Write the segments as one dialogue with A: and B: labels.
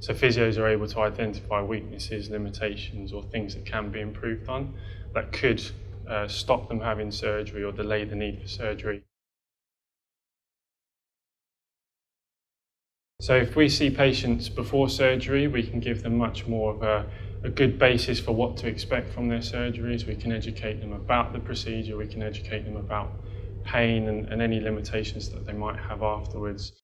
A: So physios are able to identify weaknesses, limitations, or things that can be improved on that could uh, stop them having surgery or delay the need for surgery. So if we see patients before surgery, we can give them much more of a, a, good basis for what to expect from their surgeries. We can educate them about the procedure, we can educate them about pain and, and any limitations that they might have afterwards.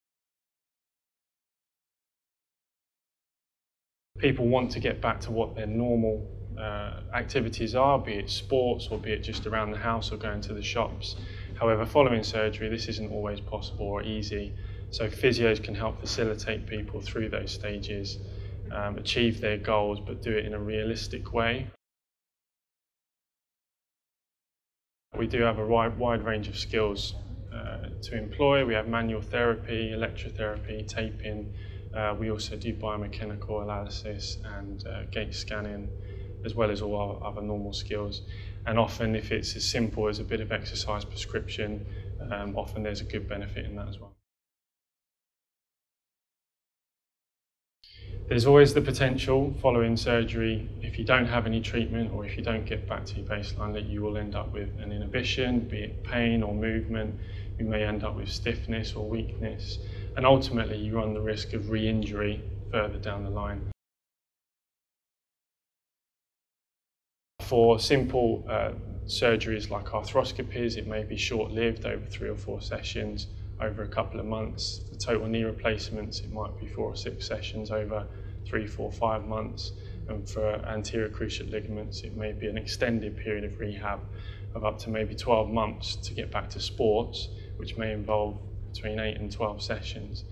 A: People want to get back to what their normal uh, activities are, be it sports or be it just around the house or going to the shops. However, following surgery, this isn't always possible or easy. So physios can help facilitate people through those stages, um, achieve their goals, but do it in a realistic way. We do have a wide, wide range of skills uh, to employ. We have manual therapy, electrotherapy, taping. Uh, we also do biomechanical analysis and uh, gait scanning, as well as all our other normal skills. And often, if it's as simple as a bit of exercise prescription, um, often there's a good benefit in that as well. There's always the potential following surgery, if you don't have any treatment or if you don't get back to your baseline, that you will end up with an inhibition, be it pain or movement. You may end up with stiffness or weakness, and ultimately you run the risk of re injury further down the line. For simple uh, surgeries like arthroscopies, it may be short lived over three or four sessions over a couple of months. For total knee replacements, it might be four or six sessions over three, four, five months. And for anterior cruciate ligaments, it may be an extended period of rehab of up to maybe 12 months to get back to sports, which may involve between 8 and 12 sessions.